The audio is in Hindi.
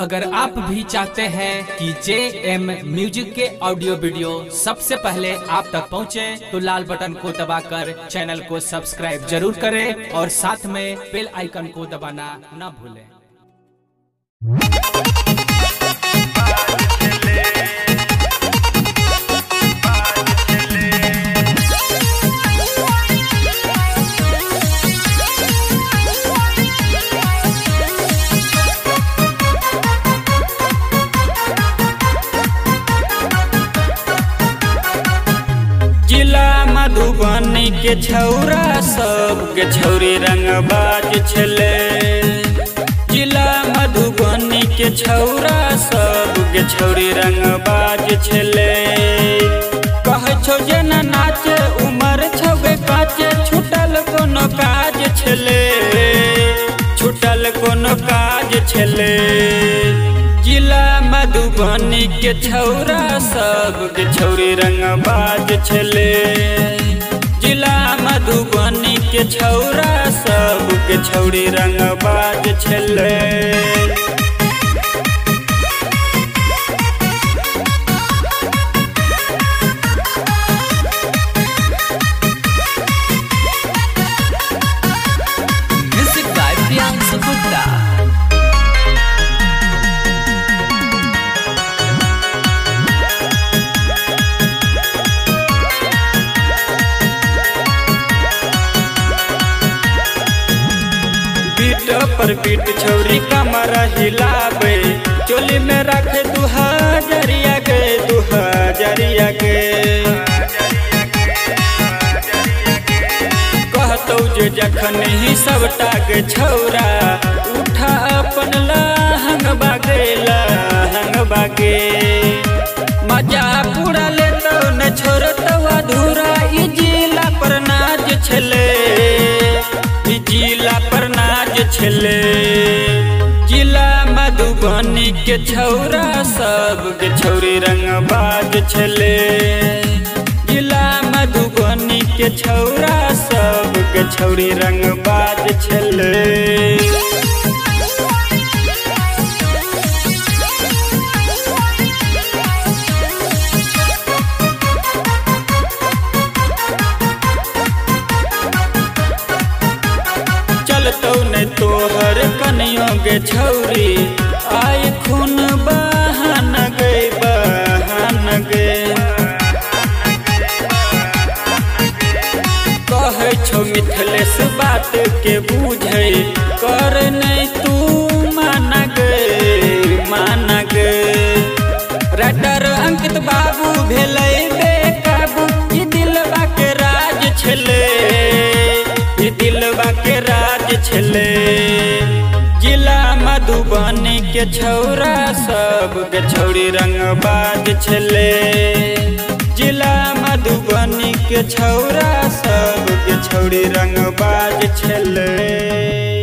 अगर आप भी चाहते हैं कि जे एम म्यूज़िक के ऑडियो वीडियो सबसे पहले आप तक पहुँचे, तो लाल बटन को दबाकर चैनल को सब्सक्राइब ज़रूर करें और साथ में बेल आइकन को दबाना न भूलें। के छौरा सब के छौरी रंगबाज छले। जिला मधुबनी के छौरा सब के छौरी रंगबाज छले। कह छौ, जेना नाचे उमर छौगे काचे छुटल कोनो काज छले। छुटल कोनो काज छले। जिला मधुबनी के छौरा सब के छौरी छले जिला मधुबनी के छौरा सबके छौरी रंगबाज छले। पर पीठ छौरी कमर हिलाबे चोली में रखे दू हजरिया के दू हजरिया के। कहतौ जे जखन ही सबटा के छौरा, उठा अपन लहंग बागे लहंग बागे। मज़ा पूरा लेतौ न छोड़तौ अधूरा, ई जिला पर नाच छले। ई जिला पर नाच छले। जिला मधुबनी के छौरा सब के छौरी रंगबाज छले। जिला मधुबनी के छौरा सब के छौरी रंगबाज छले। छौरी आय खून बहन गे बहन कहै बात के बुझै, कर नहीं तू मान मान अंकित बाबू भेलै बेकाबू राज छले राज छले। के छौरा सब के छौरी रंगबाज छले। जिला मधुबनी के छौरा सब के छौरी रंगबाज छले।